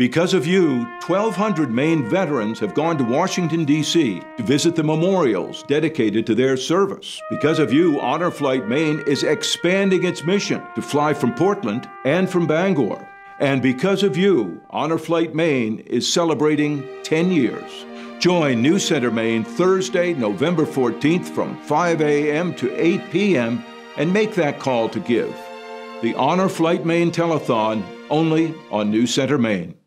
Because of you, 1,200 Maine veterans have gone to Washington, D.C. to visit the memorials dedicated to their service. Because of you, Honor Flight Maine is expanding its mission to fly from Portland and from Bangor. And because of you, Honor Flight Maine is celebrating 10 years. Join News Center Maine Thursday, November 14th from 5 a.m. to 8 p.m. and make that call to give. The Honor Flight Maine Telethon only on News Center Maine.